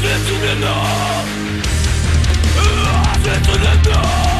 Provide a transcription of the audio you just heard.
Sitzungen nach Sitzungen nach